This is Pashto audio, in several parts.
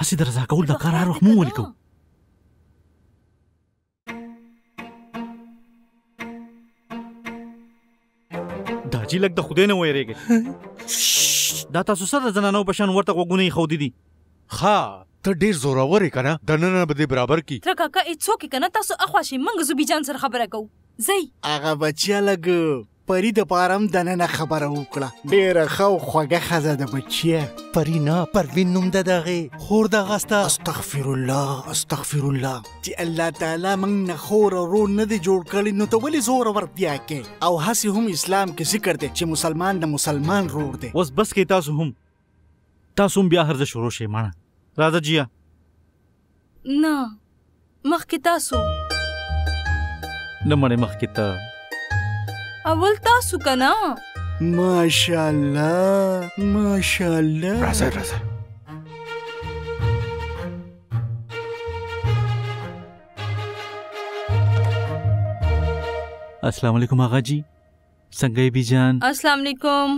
هسې د رضا کول د کار هر وخت مونږ ولیکو دا جی لګ د خدای نه ویریږي دا تاسو سره د زنانو په شان ورته غوګونه یې خودي دي ها ته ډیر زورور یې کنه د نن نه به برابر کی تر کاکا هیڅوک کنه تاسو اخوا شي منګ زوبي جان سره خبره کو زی هغه بچیا لګ پری د پارم دننه خبره وکړه ډیره خو خوږه خزه د بچیه پری نه پروین نوم د دغه خور د غستا استغفر الله استغفر الله چې الله تعالی موږ نه خور او رو نه دی جوړ کړی نو ته ولې زور ورتیا کې او هسې هم اسلام کې ذکر دی چې مسلمان د مسلمان رور دی اوس بس کې تاسو هم تاسو هم بیا هرځه شروع شي مانه راځه جیا نه مخکې تاسو نه مړې مخکې ته اول تاسو که نه ماشاءالله ماشاءالله راځه راځه السلام علیکم آغا جی څنګه یې بیجان السلام علیکم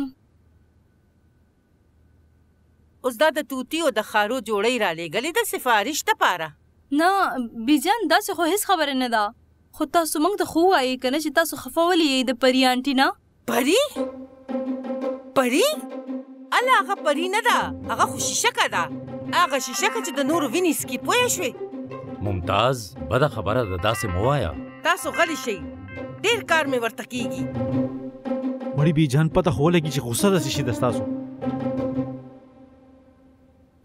اوس دا د توتیو د خارو جوړۍ رالیږلې ده سفارش دپاره؟ نه بیجان داسې خو هیڅ خبره نه ده خو تاسو موږ ته خو ووایئ کنه چې تاسو خفه ولې یئ د پري آنټي نه؟ پري؟ پري؟ اله هغه پري نه ده هغه خو شیشکه ده هغه شیشکه چې د نورو وینې څکي پوه شوې؟ ممتاز بده خبره ده داسې مه وایه. تاسو غلي شئ ډیر کار مې ورته کیږي وړي بي جان پته خو لګي چې غوسه ده شي د تاسو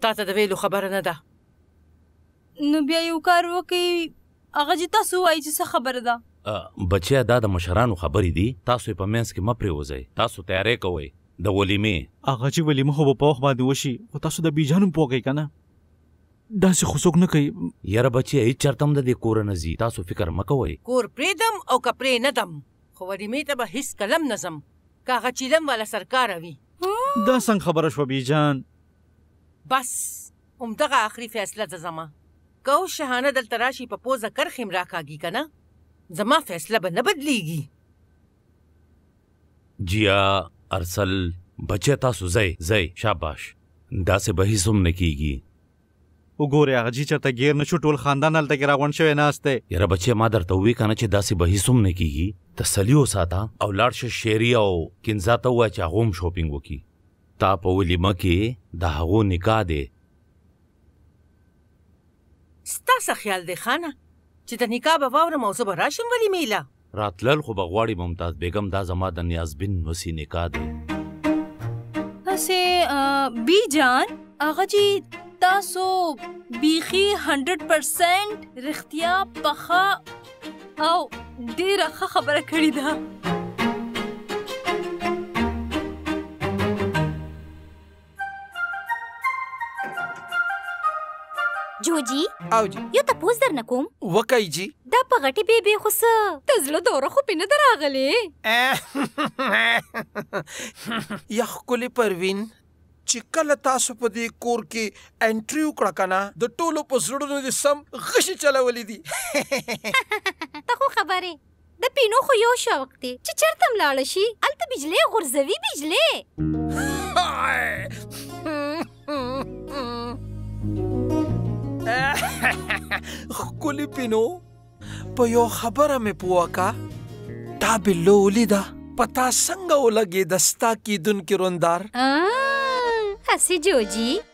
تا ته د ویلو خبره نه ده نو بیا یو کار وکړئ هغه چې تاسو وایي چې څه خبره ده بچیا دا د مشرانو خبرې دي تاسو یې په منځ کې مه پرېوځئ تاسو تیاری کوئ د ولیمې هغه چې ولیمه خو به په وخت باندې وشي خو تاسو د بیجان هم پوه کړئ که نه داسې خو څوک نه کوي. یاره بچیه هیڅ چرته هم د دې کوره نه ځي تاسو فکر مه کوئ. کور پریدم او که پری نه دم خو وریمې ته به هیڅ کلم نه ځم که هغه چیلم والا سرکاره وي. دا څنګه خبره شوه بی جان. بس همدغه اخری فیصله ده زما که اوس شهانه دلته راشي په پوزه کرښې هم راکاږي کنه زما فیصله به نه بدلیږي جیا ارسل بچه تاسو زی زی شاباش داسې به هیڅ هم نه کیږي. وګوره هغه جی چرته ګیر نه شو ټول خاندان هلته کې راغونډ شوی ناست دی. یاره بچیه ما درته ووی کنه چې داسې به هیڅ هم نه کیږي تسلی وساته او لاړ شه شیری او کنزا ته ووایه چې هغو هم شاپینګ وکړي. تا په ولیمه کې د هغو نکاح دی. ستا څه خیال دی خانه چې د نکاح به واورم او زه به راشم ولې میله؟ راتلل خو به غواړي ممتاز بیګم دا زما د نیاز بن نوسي نکاح دی. هسې بی جان هغه جی تاسو بیخي هنډرډ پرسنټ رښتیا پخه او ډیره ښه خبره کړې ده. جوجي او جی یو تپوس درنه کوم وکای جی دا په غټي بي بي خو څه د زړه دوره خو پینه دراغلې یا خکلی پروین چې کله تاسو په دې کور کې انټری وکړه کنه د ټولو په زړونو دې سم غشي چلولې دي ته خو خبرې د پینو خو یو شوق دی چې چرته هم لاړه شي هلته بجلې غورځوي بجلې ښکلي پینو په یو خبره مې پوه کا تا بلو ولیده په تا څنګه ولګېده ستا کېدونکي روندار هسې جوجي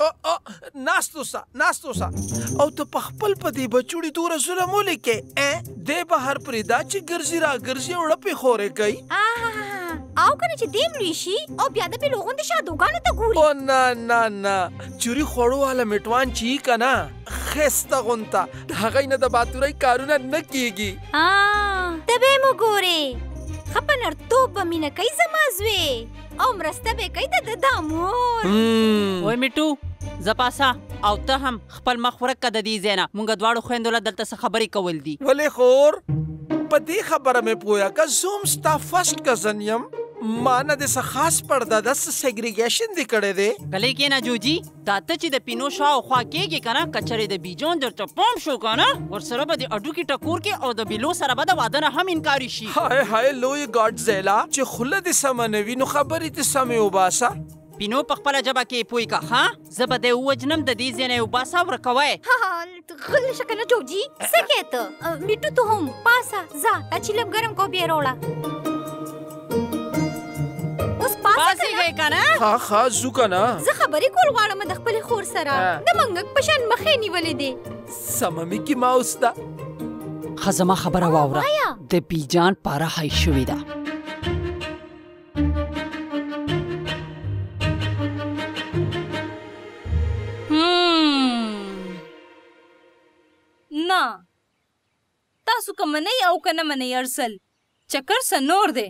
او او ناستو سا ناستو سا او ته په خپل په دې بچوړي دوره ظلم ولیکې ا دې بهر پرې دا چې ګرځي را ګرځي او ړپې خورې کوي او کنه چې دیم لوی شي او بیا د بل غوند شادوګانو ته ګوري او نه نه نه چوری خوړو والا میټوان چی کنه خسته غونتا هغه نه د باتوري کارونه نه کیږي ا تبه مو ګوري خپنر توپ مینه کوي زما زوی او مرسته به کوي د ده د مور وای میټو زپاسا او ته هم خپل مخ ورک کړه د دې ځای نه مونږ دواړو خویندو له دلته څه خبرې کول دي ولې خور په دې خبره مې پوه که زه هم ستا فرسټ کزن یم ما نه دې څه خاص پرده ده څه سیګریګیشن دې کړی دی غلی کېنه جوجي دا ته چې د پینو شا او خوا کېږې که نه که چېرې د بیجان درته پام شو که نه ورسره به دې اډوکي ټکور کې او د بیلو سره به د واده نه هم انکاري شي. هاې هاې لویې ګاډزیلا چې خوله دې سمه نه وي نو خبرې دې سمې وباسه. پینو په خپله ژبه کې پوی که ښه. زه به دی ووجنم ددی ځای نه یې وباسه ورکه وی. غل شکه نه ټوب جی څه کې ته میټو ته هم پاسا ځا دا چې لب ګرم کو بیا روړه اوس پاسا پاسې گئے کنه ها ها زو کنه زه خبرې کول غواړم د خپل خور سره د منګک په شان مخې نیولې دي سمه مې کې ما اوس دا خزما خبره واوره د بیجان پاره هاي شوې ده نه تاسو که منئ او که نه منئ ارسل چکر څه نور دی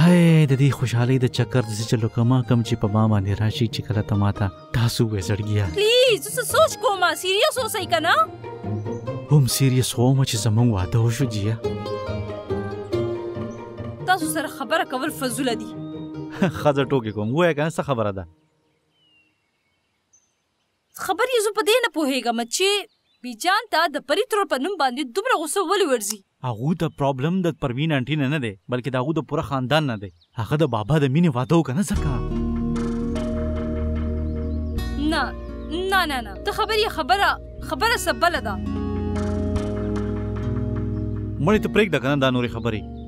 هی د دې خوشحالۍ د چکر د څه چلو کما کم چې په ما باندې راشي چې کله ته ماته تاسو وې زړګیا پلیز څه سوچ کوم سیریس اوسئ کنه هم سیریس وم چې زمونږ واده وشو جیا تاسو سره خبره کول فضول دي خزه ټوکی کوم وای کنه څه خبره ده خبر یې زه په دې نه پوهېږم چې بی جان ته د پری ترور په نوم باندی دومره غصه ولی ورځی. هغو ته پرابلم د پروین انټی نه نه دی بلکه د هغو د پوره خاندان نه دی هغه د بابا د مینی واده وکړه نه ځکه. نه نه نه نه ته خبر یی خبره خبره څه بله ده. مړی ته پریږده کنه دا نوری خبری.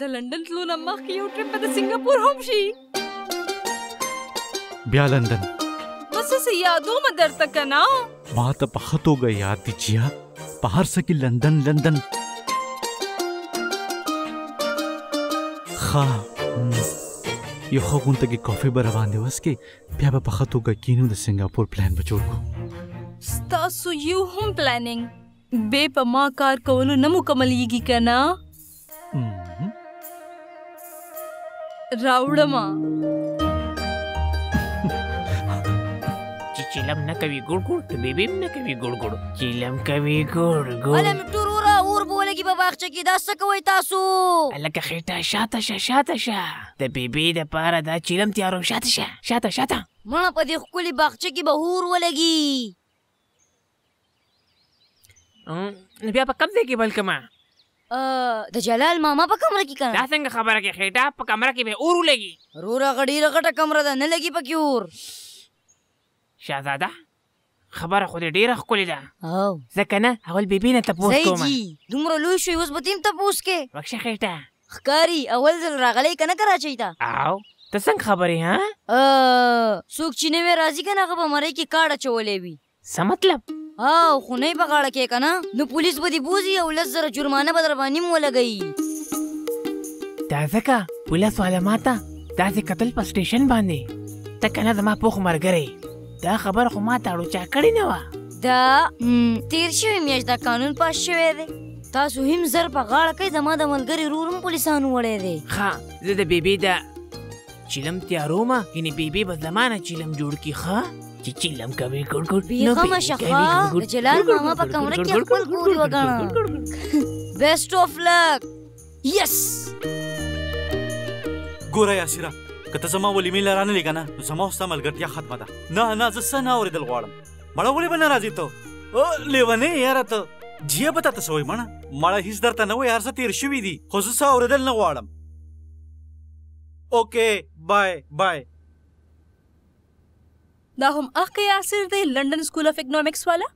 د لندن تلو نه مخکې یو ټرپ به د سنګاپور هم شي بیا لندن بس څه یادو مې درته که نه ما ته په ښه توګه یاد دي جیا په هر څه کې لندن لندن ښه یو ښه غونته کې کافي به راباندې وسکې بیا به په ښه توګه کینو د سنګاپور پلان به جوړ کړو ستاسو یو هم پلانینګ بې په ما کار کولو نه مکملېږي که نه راوړم چې چیلم نه کوي ګړ ګړ ته بیبي نه کوي ګړ ګړ چیلم کوي ګړ ګړ علم ټور ورا اور بولګي په باغچه کې دا څه کوي تاسو لکه خېټه شاته شه شاته شه د بیبي د پاره دا چیلم تیاروم شاته شه شاته شاته مړه په دې ښکلي باغچه کې به اور ولګي نو بیا په کوم ځای کې بل کما د جلال ماما په کمره کې کنه دا څنګه خبره کې خېټه په کمره کې به اور ولګي روره غډی رغټه کمره ده نه لګي پکې اور شاهزاده خبره خو دې ډیره ښکلې ده او ځکه نه اول بیبي نه تپوس کوم جی دومره لوی شوی اوس به تیم تپوس کې وکشه خېټه ښکاری اول ځل راغلی کنه کراچۍ ته او ته څنګه خبرې ها څوک چې نوی راځي کنه هغه به مرۍ کې کاډه چولې وي څه مطلب؟ ها خونه یې په غاړه کې کنه نو پولیس به دې بوزي او لس زره جرمانه به در باندې هم ولګوي. دا ځکه پولیس والا ماته داسې کتل په سټیشن باندې ته کنه زما پوخ مرګری دا خبر خو ما تاړو چا کړی نه وه دا تیر شوی میاشت دا قانون پاس شوی دی تاسو هم زر په غاړه کوي زما د ملګري رور هم پولیسانو وړی دی ښه زه د بیبي د چیلم تیارو ما یعنی بیبی بدلمانه چیلم جوړ کی ښا چې چیلم کوي ګور ګور بیغمه شخا د جلال ماما په کمره کې خپل کوري وګڼه بیسټ اف لک یس ګوره یا سیرا که ته زما ولې مې لرانه لګا نه نو زما اوسه ملګرتیا ختمه ده نه نه زه څه نه اورېدل غواړم مړه ولې به نه راځې ته او لیونې یاره ته جیه به تاته څه وایي مړه مړه هیڅ درته نه وایي هر څه تېر شوي دي خو زه څه اورېدل نه غواړم اوکه بای بای دا هم اخ یاسر دی لندن سکول اف اکنامکس والا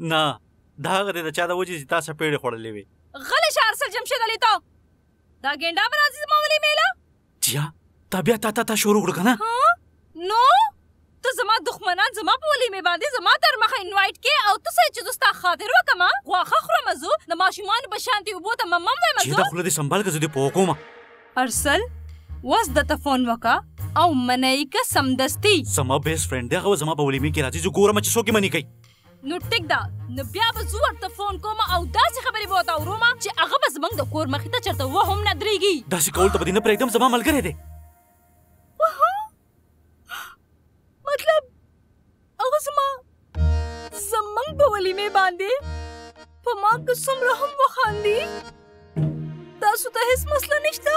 نه دا هغه دی د چا د وجې چې تاسو پیړې خوړلې وي غلی شه ارسل جمشید علي ته دا ګنډا به راځي زما ولي میله چیا تا بیا تا تا تا شروع کړ کنه نو ته زما دښمنان زما په ولیمې باندې زما تر مخه انوایټ کې او ته سه چې زه ستا خاطر وکم غوښه خورم زه د ماشومانو په شانتي اوبو ته ممم وایم چې دا خوله دې سنبال که زه دې پوه کوم ارسل وس د تفون وکا او منای که سمدستي زما بیس فرند دی هغه زما په ولیمې کې راځي زه ګورم چې څوک منی کوي نو ټیک دا نو بیا به زه ورته فون کوم او داسې خبرې به ورته وروم چې هغه به زموږ د کور مخې ته چېرته وهم نه درېږي داسې کول ته به دې نه پرېږدم زما ملګری دی مطلب هغه زما زمنګ په ولیمې باندې په ما که څومره هم وخاندي تاسو ته هیڅ مسله نشته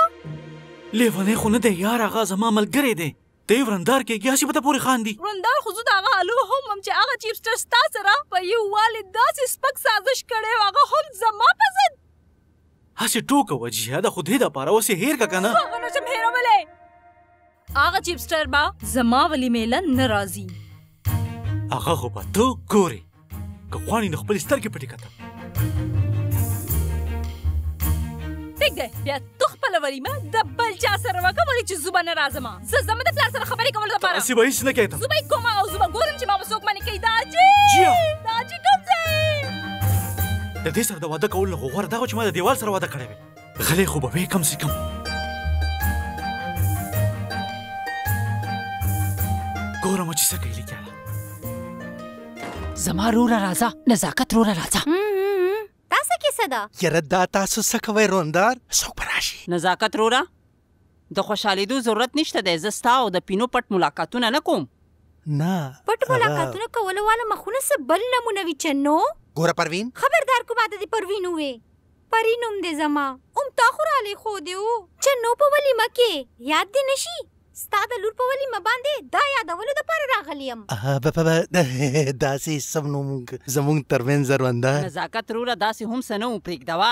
لیونی خو نه دی یار هغه زما ملګری دی دی ورندار کېږي هسې به ته پورې خاندي ورندار خو زه د هغه الو هم هم چې هغه چیپسټر ستا سره په یو والې داسې سپک سازش کړی هغه هم زما په ضد هسې ټوکه وه جیه د خدای دپاره اوس یې هېر که که نه هغه نو چې هېرولی هغه چیپسټر به زما ولي میله نه راځي هغه خو به ته ګورې که غواړي نو خپلې سترګې پټې کته پرېږدی بیا تو خپله ولیمه د بل چا سره وکړه ولې چې زه به نه راځم زه ځم د پلار سره خبرې کولو لپاره تاسو به هیڅ نه کېته زه به کوم او زه به ګورم چې ما به څوک منې کوي دا چې جیا دا چې کوم ځای د دې سره د واده کول نه غوړ دا چې ما د دیوال سره واده کړی وي غلې خو به وې کم سي کم ګورم چې څه کوي لیکه زما روره راځه نزاکت روره راځه تاسو کې څه ده یره دا تاسو څه کوي روندار څوک راشي نزاکت روره د خوشحالېدو ضرورت نشته دی، زه ستا او د پینو پټ ملاقاتونه نه کوم. نه، هغه. پټ ملاقاتونه کولو والا مخونه څه بل نمونه وي چه نو. ګوره پروین. خبردار کومه ته دې پروین ووې. پری نوم دی زما. هم تا خو را لېښودې و. چه نو په ولیمه کې یاد دې نشي؟ ستا د لور په ولیمه باندې دا یادولو دپاره راغلی یم. اههههه داسې څه نو زموږ ترمنځ رونده. نزاکت روره داسې هم څه نه و، پرېږدوه.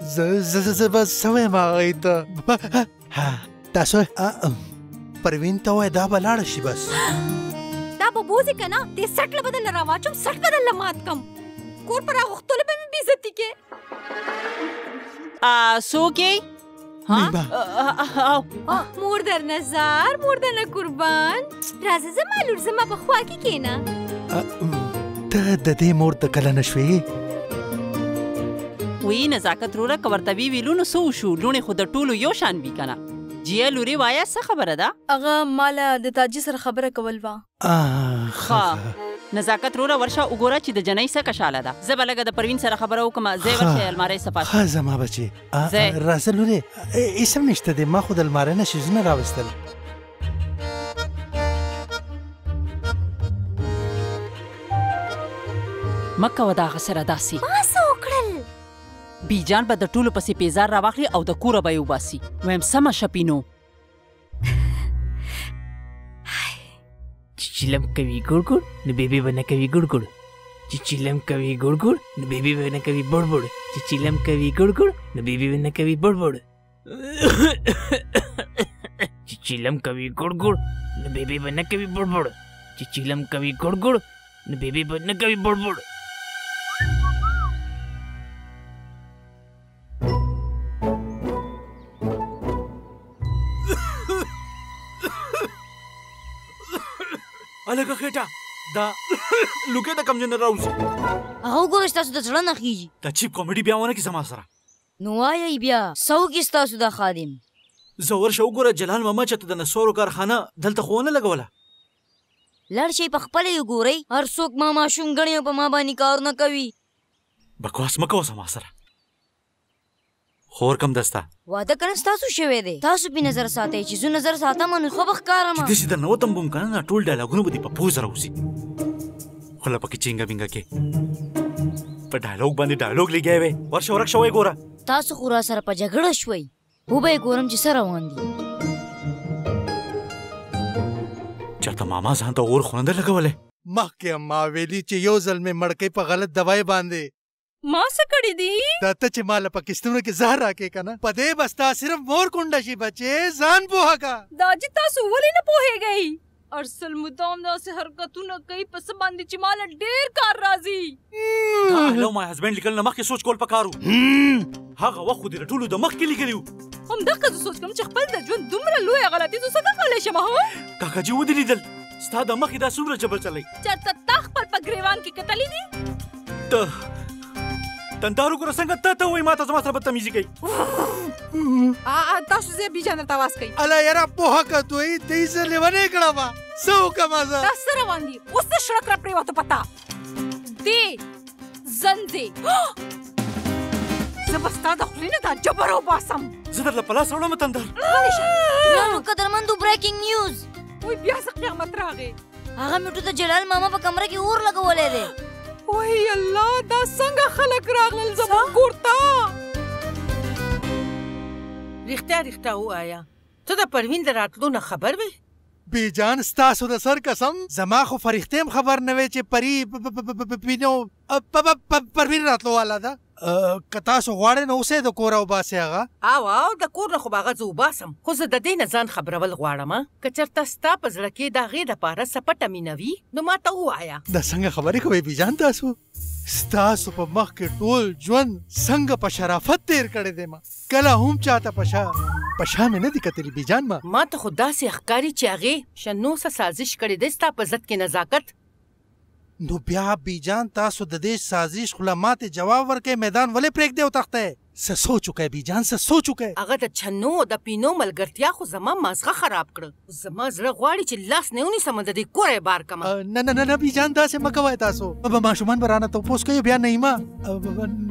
زه زه زه زه بس سوی ما غي ته تاسو پروین ته وای دا بلاړ شي بس دا به بوزي کنه دې سټ له بدل را واچم سټ بدل له مات کم کور پر غختل به مې بیزتی کې ا سوکي ها مور در نظر مور در قربان راځه زما لور زما په خوا کې کېنه ته د دې مور ته کله نه شوې وی نزاکت روره که ورته وی ویلو نو څه وشو لوڼې خو د ټولو یو شان وي که نه جیه لورې وایه څه خبره ده هغه ماله د تاجي سره خبره کول وه ښه نزاکت روره ورشه وګوره چې د جنۍ څه کشاله ده زه به لږه د پروین سره خبره وکړم زه ورشه المارۍ صفا ښه زما بچې راځه لورې هېڅ هم نشته دی ما خو د المارۍ نه شیزونه راوستل مکه ودا غسر داسي ما سوکړل بیجان به د ټولو پسې پیزار راواخلي او د کوره به یې وباسي ویم سمه شپینو چې چیلم کوي ګړګړ نو بیبي به نه کوي ګړګړ چې چیلم کوي ګړګړ نو بیبي به نه کوي بړبړ چې چیلم کوي ګړګړ نو بیبي به نه کوي بړبړ چې چیلم کوي ګړ ګړ نو بیبي به نه کوي بړ بړ چې چیلم کوي ګړ ګړ نو بیبي به نه کوي بړ بړ الګه خېټه دا لوګې د کم جن راوځي هغه ګورې تاسو د زړه نه خيږي دا چیپ کامیډي بیا ونه کی سما سره نو وايي بيا څوک يې ستاسو دا خادم؟ ځه ورشه وګوره جلال ماما چاته د نسوارو کارخانه دلته خو ونه لګوله. لاړ شئ په خپله يې وګورئ. هر څوک ما ماشوم ګڼي او په ما باندې کارونه کوي. بکواس مه کوه زما سره. خور کوم ده ستا؟ واده کنه ستاسو شوی دی. تاسو پې نظر ساتئ چې زه نظر ساتم نو ښه به ښکارم. چې داسې درنه وتمبوم کنه نا ټول ډايلاګونه به دې په پوزه راوځي. خلا پکې چینګه بینګه کې په ډایلوګ باندې ډایلوګ لګیا وې ورشه ورک شوی ګوره تاسو خو را سره په جګړه شوي هو به ګورم چې سره روان دي چاته ماما ځان ته اور خوند لګولې مخکې ما ویلي چې یو ځل مې مړکې په غلط دوايي باندې ما څه کړي دي دا ته چې مال په کستونو کې زهر راکې کنه په دې بستا صرف مور کونډه شي بچې ځان پوهه کا دا چې تاسو ولې نه پوهېږئ ارسل مدام داسې حرکتونه کوي په څه باندې چې مال ډېر کار راځي دا هلو ما هسبند لیکل نه مخکې سوچ کول پکارو هغه وخت خو دې ټولو د مخکې لیکلی وو همدغه زه سوچ کوم چې خپل د ژوند دومره لویه غلطي زه څنګه کولی شم هو کاکا جي ودې لیدل ستا د مخې دا څومره جبر چلی چرته تا خپل په ګریوان کې کتلی دي ته تندارو ګره څنګه ته ته وای ماته زما سره بدتمیزي کوي ا تاسو زه بي جنر تواس کوي الا یرا په حق دوی دې زه لیونه کړه ما سو کما زه تاسو روان دي اوس ته شړک را پریوته پتا دی زندې زه به ستا د خولې نه دا جبر وباسم زه درله په لاس راوړم تندر غلی شه ګرانو قدرمندو بریکینګ نیوز وای بیا څه قیامت راغی هغه میټو د جلال ماما په کمره کې اور لګولی دی وای الله دا څنګه خلک راغلل زموږ کور ته رښتیا رښتیا ووایه ته د پروین د راتلو نه خبر وې بي جان ستاسو د سر قسم زما خو فرښتې هم خبر نه وې چې پري پينو پروين راتلو والا ده که تاسو غواړئ نو اوس يې د کوره وباسئ هغه. او او د کور نه خو به هغه زه وباسم خو زه د دې نه ځان خبرول غواړم که چرته ستا په زړه کې د هغې د پاره څه پټه مينه وي نو ماته ووايه. دا څنګه خبرې کوئ بي جان تاسو. ستاسو په مخ کې ټول ژوند څنګه په شرافت تیر کړی دی ما کله هم چاته په شا په شا مې نه دي کتلي بیجان ما ما ته خو داسې ښکاري چې هغې شنو څه سازش کړی دی ستا په ضد کې نزاکت نو بیا بیجان تاسو د دې سازش خوله ماتې جواب ورکړئ میدان ولې پرېږدئ او تښتئ څه سوچ وکړه بي جان څه سوچ وکړه. هغه د چنو او د پینو ملګرتیا خو زما مازغه خراب کړ اوس زما زړه غواړي چې لاس نه ونیسم او د دې کوره یې بار کړم. نه نه نه نه بي جان داسې مه کوئ تاسو به ماشومان به رانه تپوس کوي بیا نعیمه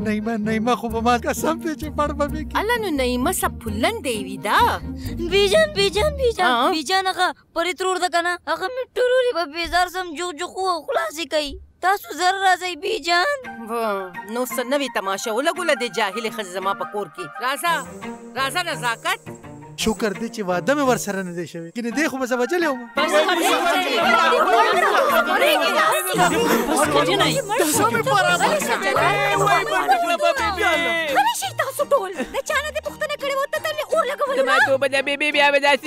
نعیمه نعیمه خو به ما قسم دی چې مړ به مې کړي. الا نو نعیمه څه پلن دی وي دا. بي جان بي جان بي جان بي جان هغه پرې ترور ده کنه هغه مې ټروري به بیزار سم جوخ جوخو او خلاصې کوي تاسو زر راځئ بی جان نو څه نوې تماشه ولګوله دې جاهلې ښځې زما په کور کې راځه راځه نزاکت شکر دی چې واده مې ورسره نه دی شوی ګینه دی خو به زه وجلی وم تاسو ټول د چا نه دې پوښتنه کړې وه ته ته مې اور لګولی ما توبه ده بېبې بیا به داسې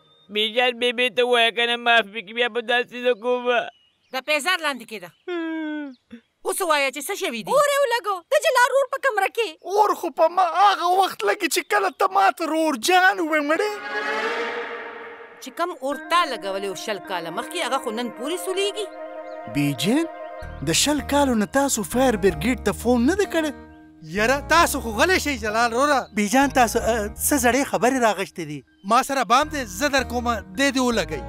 بیجار بی بی ته وایه کنه معاف مې کړي بیا به داسې نه کوم. د پیزار لاندې کېده. اوس ووایه چې څه شوي دي. اور یې ولګو د جلار رور په کمره کې. اور خو په ما هغه وخت لګي چې کله ته ماته رور جان وې مړې. چې کوم اور تا لګولی و شل کاله مخکې هغه خو نن پورې سولېږي. بیجان د شل کالو نه تاسو فایر برګیډ ته فون نه دی کړی. یره تاسو خو غلی شئ جلال روره. بیجان تاسو څه زړې خبرې راغشتې دي. ما سره بام دی زه در کومه دی دی ولګی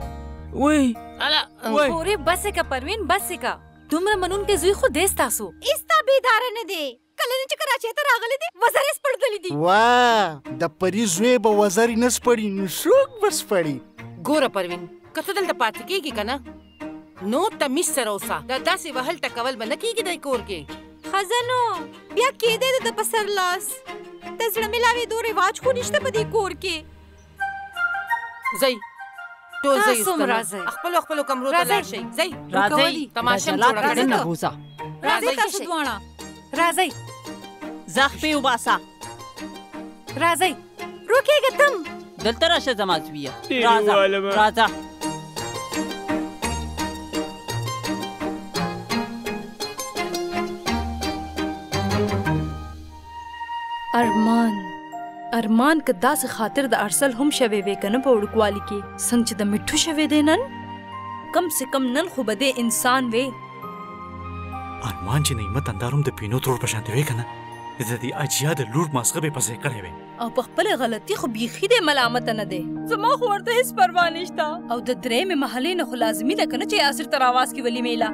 وای الا وای پورې بس کا پروین بس کا دومره منون کې زوی خو دیس تاسو ایستا بی دار نه دی کله چې کراچۍ ته راغلي دي وزر یې سپړدلي دي واه د پري زوی به وزر نه سپړي نو څوک به سپړي ګوره پروین که ته دلته پاتې کېږي که نه نو تمیز سره اوسه دا داسې وهل ټکول به نه کیږي د کور کې خزنو بیا کېدې د ده په سر لاس د زړه ملاوېدو رواج خو نشته په دې کور کې ځئ ټول ځئ خپلو خپلو کمرو ته لاړ شئ ځئ راځئ تماشه جوړه کړې ده راځئ تاسو دواړه راځئ زخپې وباسه راځئ روکېږه تم دلته راشه زما زویه راځه راځه ارمان ارمان که داسې خاطر د ارسل هم شوي وي کنه په وړوکوالي کې څنګه چې د مټو شوي دی نن کم سه کم نن خو به دې انسان وې ارمان چې نعیمه تندار هم د پینو ترور په شانتې وې که نه د دې اجیا د لور ماسغه به پسې کړی وې او په خپل غلطي خو بیخي دې ملامت نه دی زما خو ورته هیڅ پروا نشته او د درې مې محلې نه خو لازمي ده کنه چې یاسر تر आवाज کې ولي میلا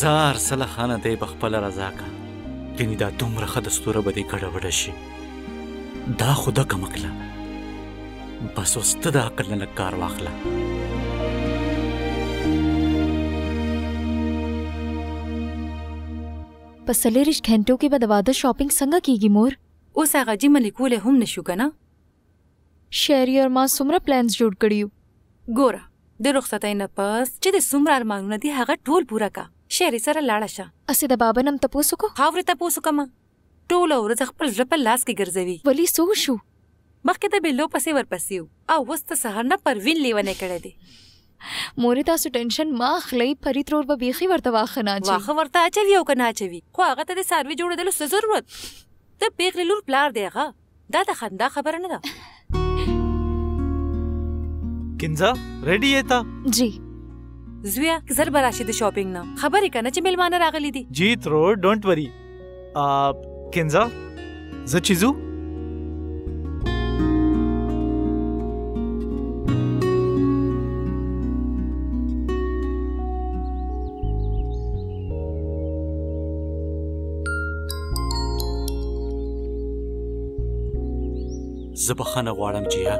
زار سله خانه دی بخپل رضا کا ګنې دا دومره ښه دستوره به دې ګډوډه شي دا خو ده کمه کړه بس اوس ته د عقل نه لږ کار واخله په څلېرش ګھنټو کې به د واده شاپینګ څنګه کیږي مور اوس هغه جملې کولې هم نشو کنه شهریار ما څومره پلانز جوړ کړي یو ګوره د رخصتۍ نه پس چې د څومره ارمانونه دي هغه ټول پوره کا شهري سره لاړه شه اسې د بابا نم تپوس وکړو خاورې تپوس وکړم ټوله ورځ خپل زړه په لاس کې ګرځوي ولي څه وشو مخکې د بېلو پسې ورپسې او اوس د سهار نه پروین لیونی کړی دی مورې تاسو ټینشن مه اخلئ پري ترور به بیخي ورته واښه نه اچوي واښه ورته اچوي او که نه اچوي خو هغه ته د څاروي جوړېدلو څه ضرورت د پېغلې لور پلار دی هغه دا د خندا خبره نه ده کنزا ریډي یې تا جی زویا زر به راشي د شاپینګ نه خبرې کنه چې میلمانه راغلي دي جی ترو ډونټ وری کنزا زه چې زو زه بخښنه غواړم چې یا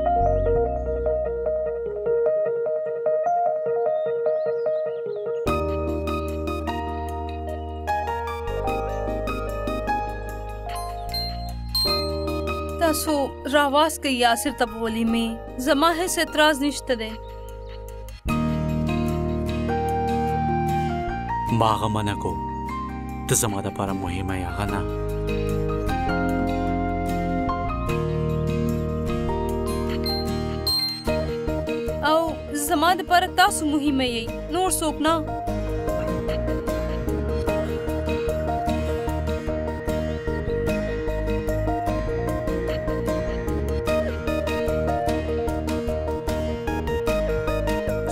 تاسو راواز کې یاسر تبولی می زما هیڅ اعتراض نشته دی باغه منه کو ته زما د لپاره مهمه یا غنا او زما د لپاره تاسو مهمه یی نور څوک نه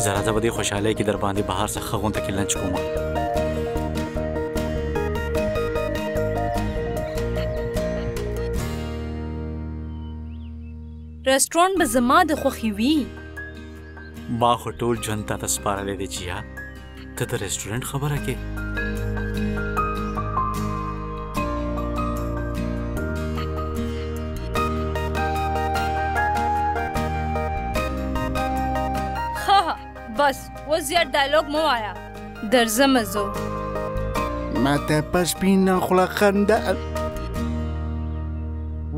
زرا زه به دې خوشحالۍ کې در باندې بهار څخه غونډه کې لنچ کوم رستورانت به زما د خوښي وي با خو ټول ژوند ته سپارلې دي چې یا ته د رستورانت خبره کې بس اوس زیات ډایلوګ مو وایا درځم زه ماته پس پینا خلا خنده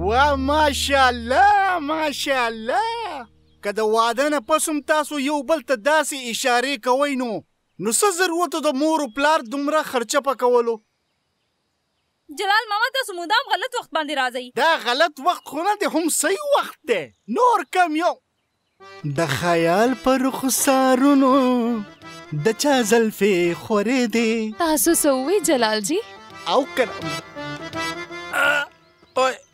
وا ماشاءالله ماشاءالله که د واده نه پس هم تاسو یو بل ته داسې اشارې کوئ نو نو څه ضرورت و د مور و پلار دومره خرچه په کولو. جلال ماما تاسو مدام غلط وخت باندې راځئ. دا غلط وخت خو نه دی هم صحیح وخت دی نور کم یو. د خیال په رخسارونو د چا زلفې خورېدې. تاسو څه ووې جلال جي. او کنه.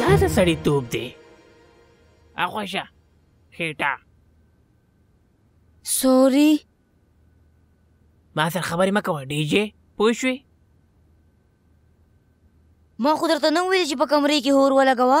دا څه سړیتوب دی اخوا شه خېټه سوري ما سره خبرې مه کوه ډي جې پوه شوې ما خو درته نه ویل چې په کمرې کې هور ولګوه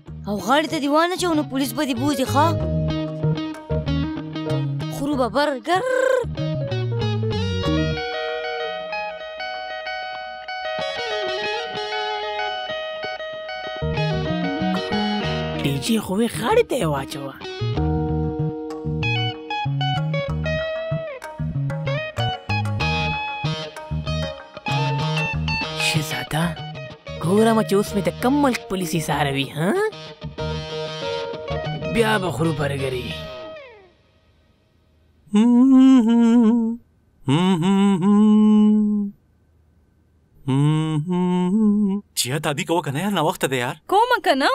او غاړې ته دې وانه چو نو پولیس به دې بوځي ښه خرو به برګر چې خو غاړې ته واچوه شهزاده ګورم چې اوس مې د کم ملک پولیسي ساروي ها بیا به خورو برګري چیا تادی کوه کنه یار ناوخت ده یار کوم کنه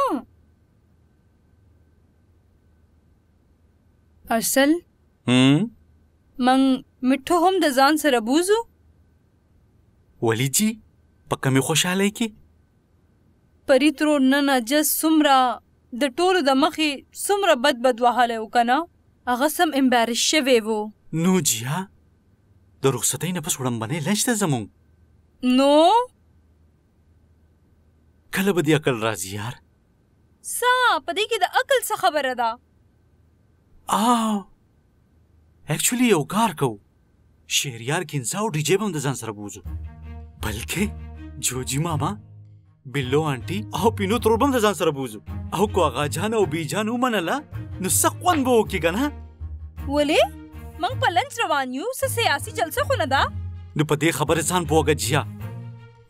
ارسل هم من مټو هم د ځان سره بوزو ولی جی په کمی خوشحالی کی پری ترور نه نجس سمرا د ټولو د مخی سمرا بد بد وهلی و کنه هغه سم امبارس شوی وو. نو جیا د رخصتی نه پس وړمبنی لنچ ده زمونږ. نو. کله به دی عقل رازی یار. سا په دې کې د عقل څه خبره ده آ اکچولی یو کار کو شهریار کینسا او ډي جی هم د ځان سره بوزو بلکې جوجي ماما بلو آنټي او پینو ترور هم د ځان سره بوزو او کو هغه جان او بی جان ومنله نو څه خوند به وکړي که نه ولې موږ په لنچ روان یو څه سیاسي جلسه خو نه ده نو په دې خبره ځان پوهږه جیا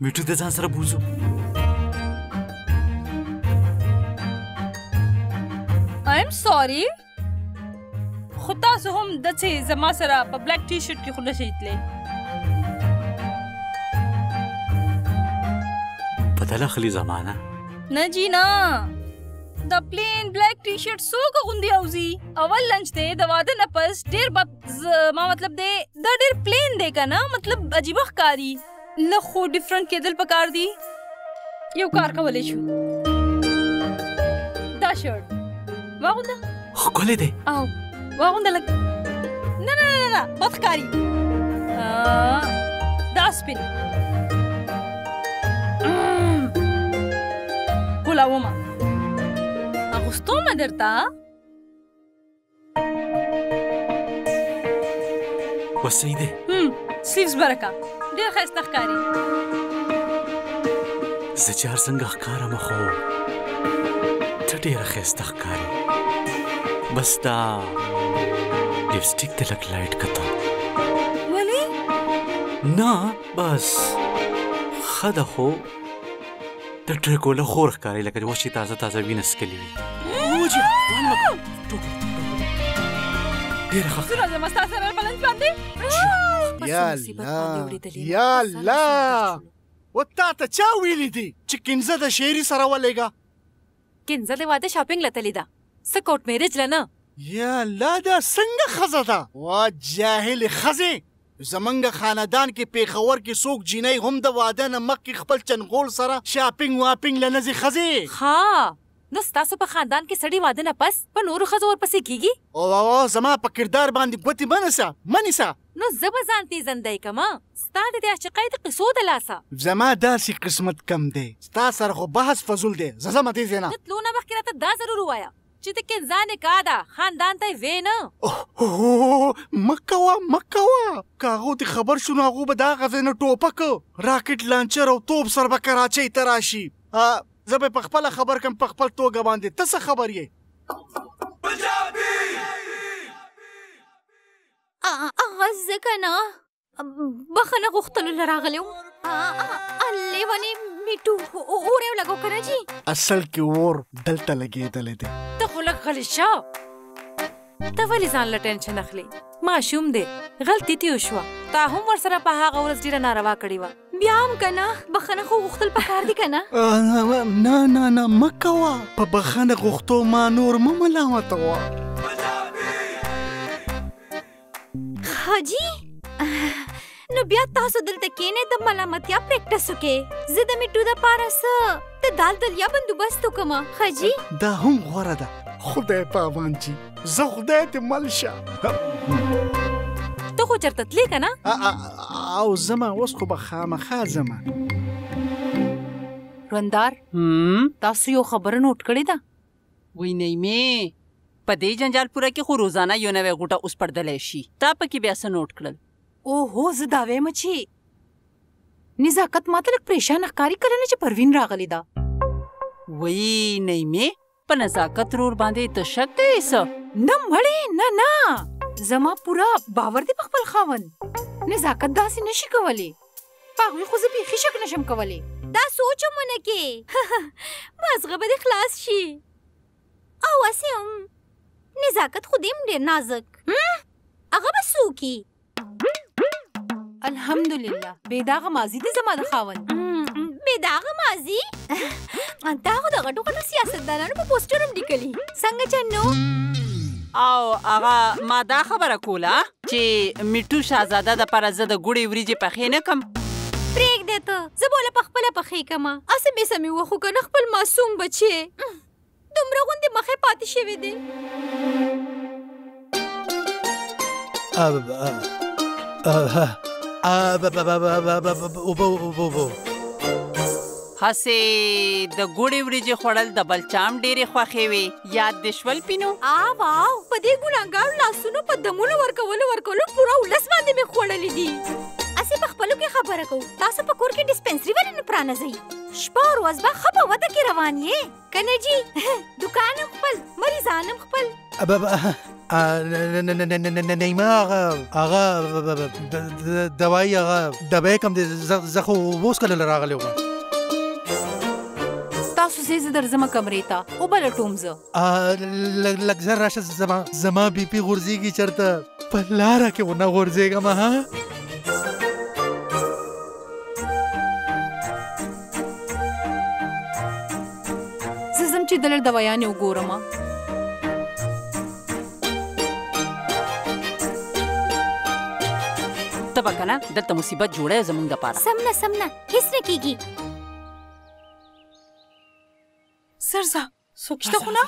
میټو د ځان سره بوزو ایم سوري خو تاسو هم د څه زما سره په بلیک ټي شرټ کې خونه شي تلې بدل اخلي زمانہ نه جی نه د پلین بلیک ټي شرټ څوک غوندي اوزي اول لنچ دی د واده نه پس ډیر بد ما مطلب دی د ډیر پلین دی کنه مطلب عجیب ښکاری نه خو ډیفرنٹ کېدل پکار دي یو کار کولی شو دا شرټ واغونده ښکلی دی او واغونده لږ نه نه نه نه بد ښکاري دا سپین کولاومه اغوستومه درته وسې دې هم سلیوز برکا ډېر ښایسته ښکاري زه چې هر څنګه ښکارم خو ته ډېره ښایسته ښکاري بس دا لپسټیک ته لږ لایټ کته ولې نه بس ښه ده خو د ډرګوله خور ښکاري لکه اوس چې تازه تازه وینه څکلې وي وجه والا ټوکې ډېر ښه زه راځم ستا سره بلنس باندې یا الله یا الله و تا ته چا ویلي دي چې کنځه د شعري سره ولېږه کنزه د واده شاپنګ له تلي ده څه کوټ میرج له نه. یا الله دا څنګه خزه ده وا جاهل خزه زمنګ خاندان کې پیښور کې سوک جینای هم د واده نه مخکې خپل چنغول سره شاپینګ واپینګ لنځي خزه ها نو ستاسو په خاندان کې سړی واده نه پس په نورو خزو ورپسې کیږي او او زما په کردار باندې ګوتې منسه منسه نو زه به ځان تېزندی کمه ستا د دې عاشقۍ د قصو د لاسه. زما داسې قسمت کم دی ستا سره خو بحث فضول دی زه ځمه دې ځای نه. د تلو نه مخکې راته دا ضرور ووایه چې د کنزا نکاح ده خاندان ته یې وې نه. اوهوهوهو مه کوه مه کوه که هغو ته خبر شو نو هغو به د هغه ځای نه ټوپک راکټ لانچر او توپ سره به کراچۍ ته راشي زه به یې په خپله خبر کړم په خپل توګه باندې ته څه خبر یې. هغه ځکه نه بخنه غوښتلو لراغلی وم لیونی میټو اور یو لګو کنه جی اصل کې اور دلته لګېدلې دی ته خو لږ غلی شه ته ولې ځان له ټینشن اخلي ماشوم دی غلطي تې وشوه تا هم ورسره په هغه ورځ ډېره ناروا کړې وه بیا هم کنه بخنه خو غوښتل پکار دي کنه نه نه نه مکوا په بخنه غوښتو ما نور مو ملامت وا حاجی نو بیا تاسو دلته کینې د ملامتیا پریکټس وکې زه د میټو د پاره سه ته دال دلیا بندوبست وکم حاجی دا هم غوړه ده خدای پاوان جی زه خدای ته مل شه ته خو چرته تلی کنه او زما اوس خو به خامخا زما رندار تاسو یو خبره نوٹ کړی دا وای نه می په دې جنجال پوره کې خو روزانه یو نوې غوټه اوس پردلې شي تا پکې بیا څه نوٹ کړل او هو زه دا وایم چې نزاکت ماته لږ پریشان ښکاری کله نه چې پروین راغلی دا وای نه می په نزاکت رور باندې ته شک دی څه نه مړې نه نه زما پورا باور دی په خپل خاوند نزاکت داسې نشي کولی په هغوی خو زه بیخي شک نشم کولی دا سوچ هم ونه کې مازغه به دې خلاص شي او هسې هم نزاکت خو دې هم ډېر نازک هغه به څوکي الحمدلله بې داغه ماضي دې زما د خاوند بې داغه ماضي دا خو د غټو غټو سیاستدانانو په پوسټر هم لیکلي څنګه چنو او هغه ما دا خبره کوله چې میټو شاهزاده د پر زه د ګوړې وریجې پخې نه کم پرېږده ته زه بوله په خپله پخې کم او څه بې سمې وخو که نه خپل معصوم بچې دومره غوندې مخې پاتې شوې دې اوبه اوبه اوبه هسې د ګوړې وریجې خوړل د بلچام ډېرې خوښې وي یاد دې شول پینو آ واو په دې ګناهګارو لاسونو په دمونو ورکولو ورکولو پوره ولس باندې مې خوړلې دي هسې په خپلو کې خبره کوو تاسو په کور کې ډسپنسري ولې نه پرانځئ شپه او ورځ به ښه په وده کې روان یې کنه جی دکان هم خپل مریضان هم خپل نیمه هغه هغه دوايي هغه ډبې کم دي زه خو اوس کله راغلی وم تاسو زه زه درځم کمرې ته او بل ټوم زه لګ زر راشه زما زما بي پي غورځيږي چرته په لار کې ونه غورځيږم ها زه ځم چې دلر د ویانې وګورم. ته به کنه دلته مصیبت جوړه زمونږ د پاره سمنه سمنه هیڅ نه کیږي سرزا څوک شته خو نه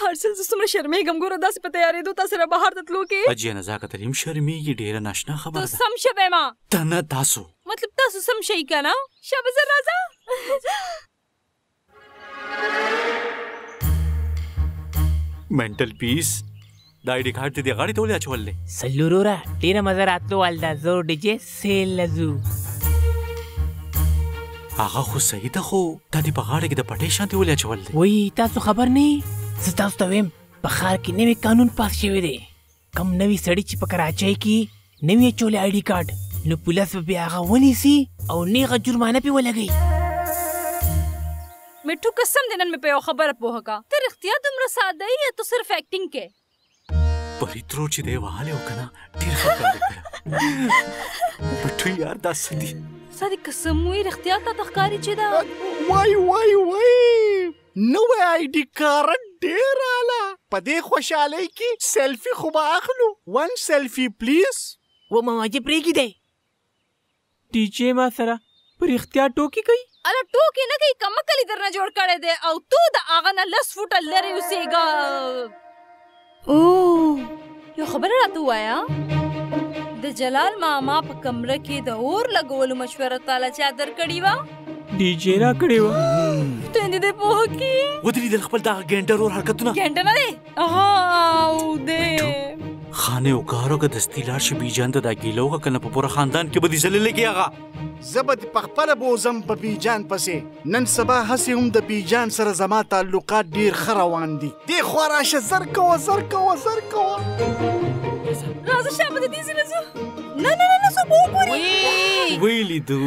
هر څل زه څومره شرمېږم ګوره داسې په تیارېدو تا سره بهر ته تلو کې اجیه نزاکت علیم شرمېږي ډېره ناشنا خبره ده ته سم شه بیمه ته نه تاسو مطلب تاسو سم شئ که نه شابه زر راځه منټل پیس دا ایډي کارت دې غاړې ته ولې اچول دی سلو روره ډیره مزه راتلو وال دا زور ډي جې سیل لزو هغه خو صحیح ده خو دا دې په غاړه کې د پټې شانتي ولې اچول دی وای تاسو خبر نه زه تاسو ته ویم په ښار کې نوی قانون پاس شوی دی کم نوی سړی چې په کراچۍ کې نه وي اچولی آی ډي کارډ نو پولیس به بیا هغه ونیسي او نیغه جرمانه پې ولګوي میټو قسم دی نن مې په یو خبره پوه کا ته رښتیا دومره ساده یې یا ته صرف اکټینګ کې پری ترور چې دی وهلی او کنه ډیر ښه کار کړی بټو یار دا څه دي ستا د قسم وي رښتیا تا ته ښکاري چې دا وای وای وای نوی آیډي کارت ډیر اعلی په دې خوشحالۍ کې سیلفي خو به اخلو ون سیلفي پلیز و ماما دې پرېږي دی ډي جې ما سره په رښتیا ټوکې کوي اله ټوکې نه کوي کمکلي درنه جوړ کړی دی او تو د هغه نه لس فوټه لرې اوسېږه. او یو خبره راته وایا د جلال ماما په کمره کې د اور لګولو مشوره تعالی چا درکړی و ډي جي را کړی و ته دې دې په کې ودرې د خپل دا ګینډر اور حرکتونه ګینډر نه دی اها او دې خانه او کارو که دستی لار شي بیجان ته دا ګیلو کنه په پوره خاندان کې به دې زلې لګي هغه زه به دې پخپله بوزم په بیجان پسې نن سبا هسې هم د بیجان سره زما تعلقات ډیر ښه روان دي دې خوا راشه زر کوه زر کوه زر کوه راځه شا به د دې ځینې ځو نه نه نه څوک وګوري ویلی دو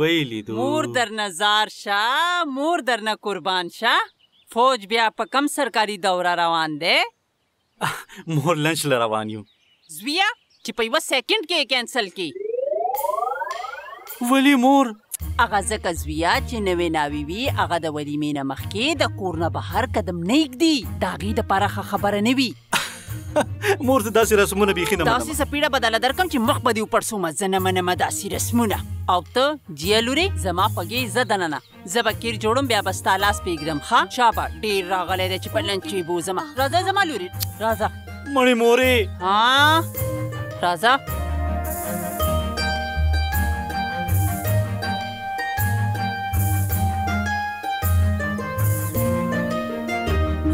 ویلی دو مور در نظر شه مور در نه قربان شه فوج بیا په کم سرکاري دوره روان دی مور لنچ له روان یو زویه چې په یوه سیکنډ کې کینسل کی ولی مور هغه ځکه زویه چې نوې ناوی وي هغه د ولیمې نه مخکې د کور نه بهر قدم نه ایږدي د هغې دپاره ښه خبره نه وي مور ته داسې رسمونه بیخي نه منم داسې سپیړه بدله درکم چې مخ به دې وپړسوم زه نه منم داسې رسمونه او ته جیه لورې زما خوږې زه دننه زه به کیر جوړم بیا به ستا لاس پیږدم ښه شابه ډیر راغلی دی چې په لنچ کې بوزم راځه زما لوري راځه مړې مورې ها راځه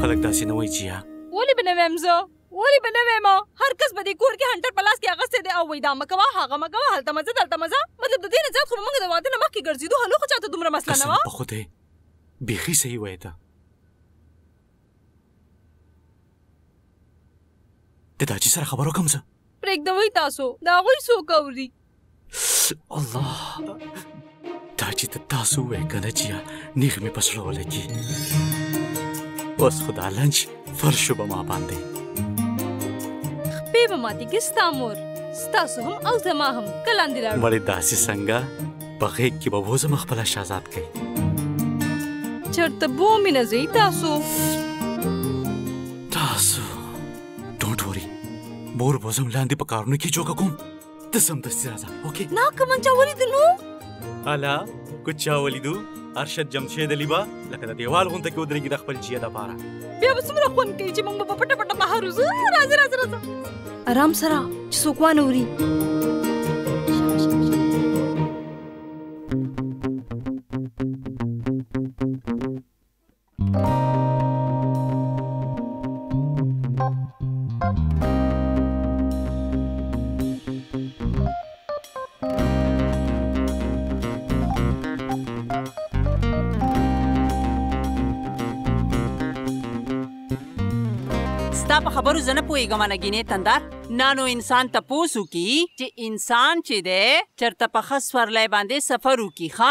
خلک داسې نه وایي چې یا ولې به نه وایم زه ولی به نه وې ما هر کس به دې کور کې هنټر په لاس کې اغستې دې او وای دا مکوا هغه مکوا هلته مزه دلته مزه مطلب د دې نه زیات خو موږ د واده نه مخکې ګرځیدو هلو خو چاته دومره مسله نه وه په خدای بیخی صحیح وای ته د داجی سره خبرو کوم زه پرېږدوي تاسو دا غوي سو کوري الله دا چې ته تاسو وې کنه چې نیغ مې پسړه ولګي اوس خدا لنچ فرش به ما باندې خپې به ماتي کې ستا مور ستاسو هم او زما هم کلاندې راړو مړې داسې څنګه په غېږ کې به وزم خپل شازاد کړي چرته بو مې نه زی تاسو تاسو ډونټ وری مور وزم لاندې په کارونو کې جوګه کوم ته سمدستي راځه اوکې نه که من چا ولیدو نو هلا که چا ولیدو ارشد جمشید علي به لکه د دیوال غونته کې ودرېږي د خپل جیه دپاره بیا به څومره خوند کوي چې موږ به په پټه پټه بهر وځو راځه راځه راځه ارام سره چې څوک وانه وري ستا په خبرو زنه پويګم نه ګینه تندار نانو انسان ته پوسو کی چې انسان چې ده چرته په خسور لای باندې سفر وکي ښا